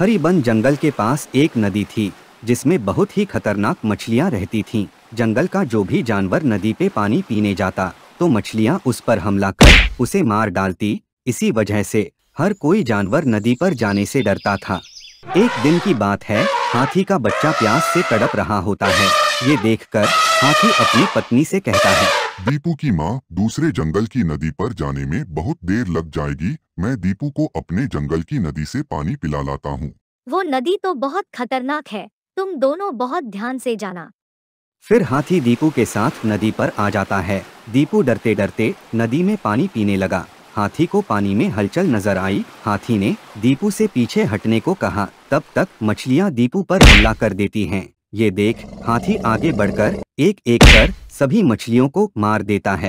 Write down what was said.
हरिबन जंगल के पास एक नदी थी, जिसमें बहुत ही खतरनाक मछलियाँ रहती थीं। जंगल का जो भी जानवर नदी पे पानी पीने जाता तो मछलियाँ उस पर हमला कर उसे मार डालती। इसी वजह से हर कोई जानवर नदी पर जाने से डरता था। एक दिन की बात है, हाथी का बच्चा प्यास से तड़प रहा होता है। ये देखकर हाथी अपनी पत्नी से कहता है, दीपू की माँ दूसरे जंगल की नदी पर जाने में बहुत देर लग जाएगी मैं दीपू को अपने जंगल की नदी से पानी पिला लाता हूँ। वो नदी तो बहुत खतरनाक है। तुम दोनों बहुत ध्यान से जाना। फिर हाथी दीपू के साथ नदी पर आ जाता है। दीपू डरते डरते नदी में पानी पीने लगा। हाथी को पानी में हलचल नज़र आई। हाथी ने दीपू से पीछे हटने को कहा। तब तक मछलियाँ दीपू पर हमला कर देती हैं। ये देख हाथी आगे बढ़कर एक एक कर सभी मछलियों को मार देता है।